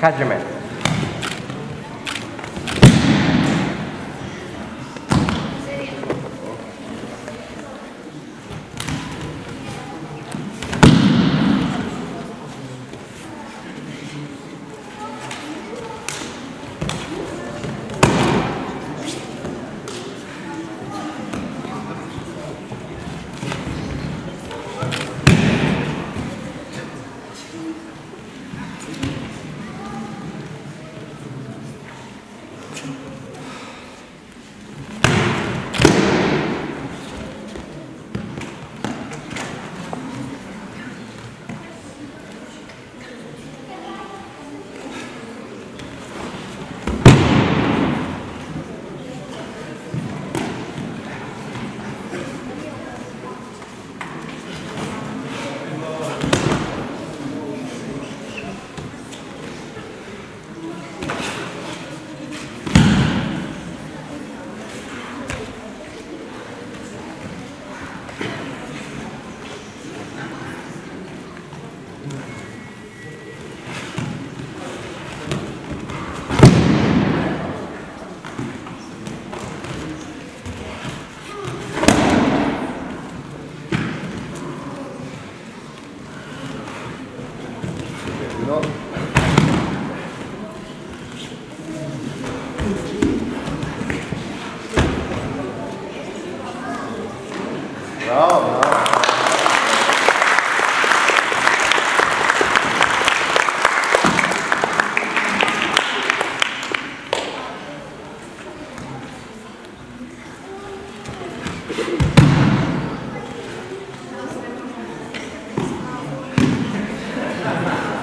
Hajime.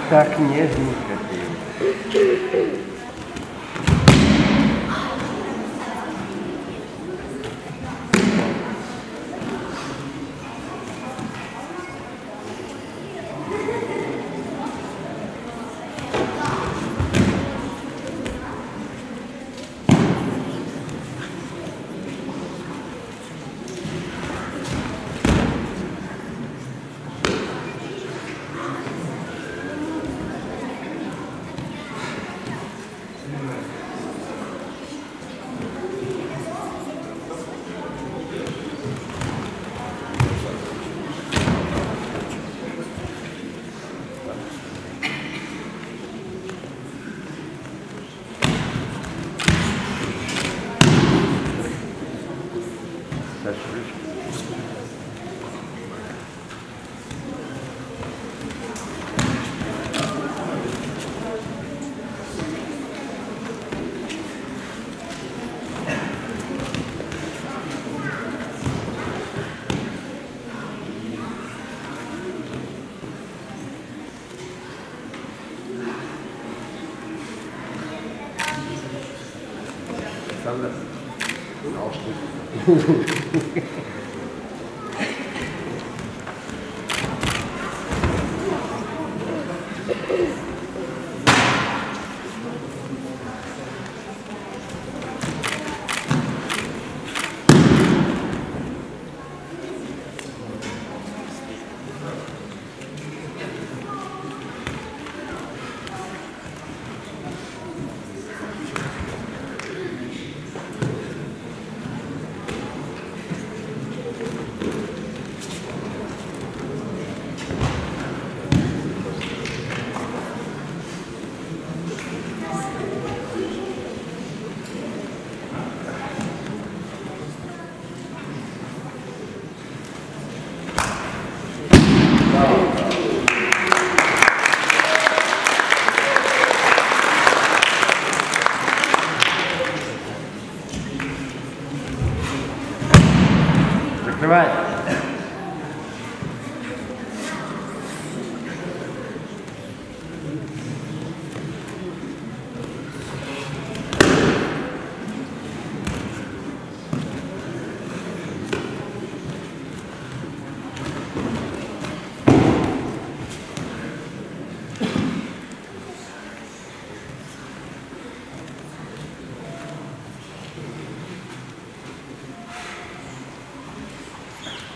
tak nie znika. That's risky. Gracias. den Aufstrich. All right.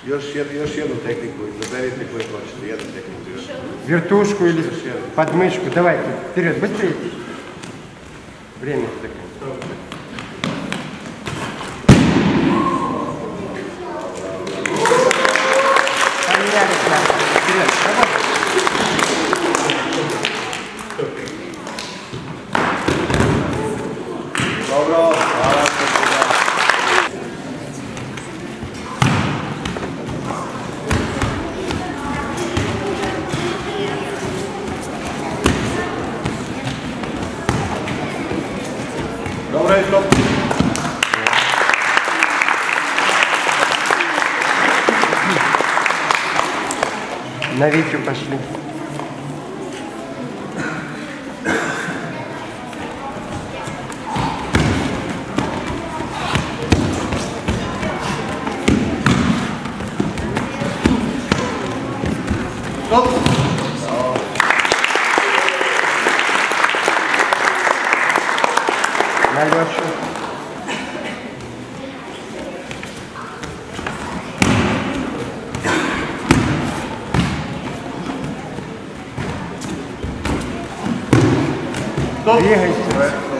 Još, jed, još jednu tehniku, izaberite koju hoćete, jednu tehniku još. Вертушку или подмышку. Давайте, вперед, быстрее. Время такое. На Витю пошли. Stop. На. 你也很喜欢。